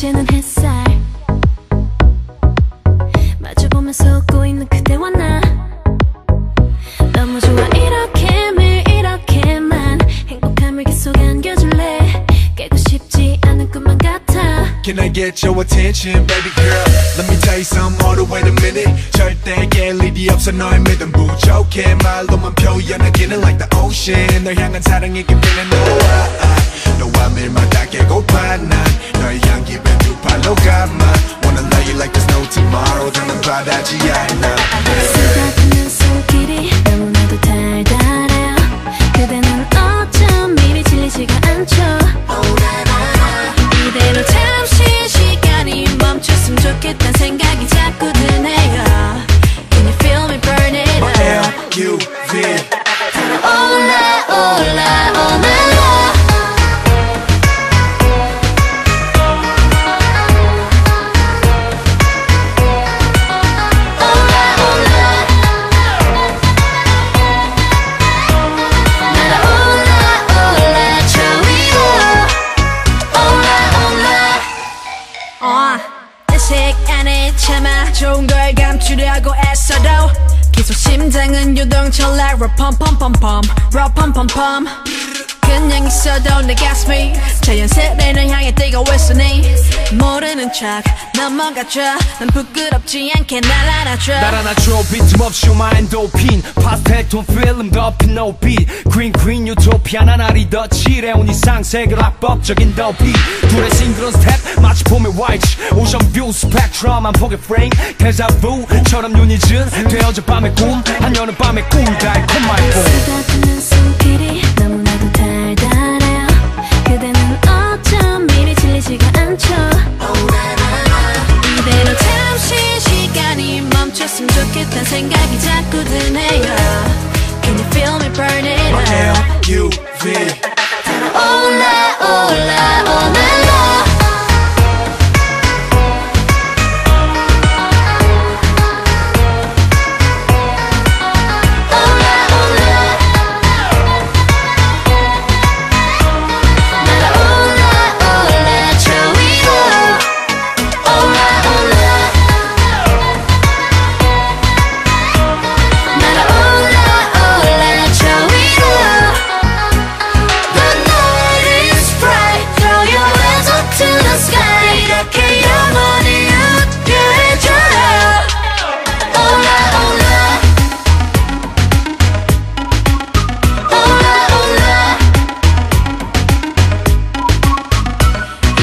비치는 햇살 마주보면서 웃고 있는 그대와 나. 너무 좋아. 이렇게 매일 이렇게만 행복함을 계속 안겨줄래? 깨고 싶지 않은 꿈만 같아. Can I get your attention baby girl? Let me tell you some all the way a minute. 절대 깰 일이 없어. 너의 믿음 부족해. 말로만 표현하기는 like the ocean. 널 향한 사랑의 깊이는 너와. 너와 매일마다 깨고파. 난 너의 향기 뱉두 팔로 감아. 어, 내 안에 참아 좋은 걸 감추려고 애써도 계속 심장은 유동 철락 럼펌펌펌펌 럼펌펌펌 그냥 있어도 내 가슴이 자연스레 널 향해 뛰고 있으니 모르는 척 넘어가줘 난 부끄럽지 않게 날 알아줘. 날아나줘. 빈틈없이 마인 도핀 파스텔 톤 필름 덮인 노빛 그린 그린 유토피아. 나날이 더 칠해온 이상 세계로 합법적인 더비 둘의 싱그런 스텝 마치 봄의 화이트 오션 뷰 스펙트럼 한 폭의 프레임 데자부처럼 눈이 진 되어져 밤의 꿈. 한여름 밤의 꿈 달콤한 꿈 up L-U-V. 올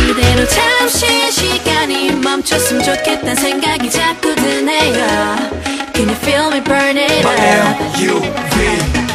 이대로 잠시 시간이 멈췄으면 좋겠단 생각이 자꾸 드네요. Can you feel me burning up? L-U-V.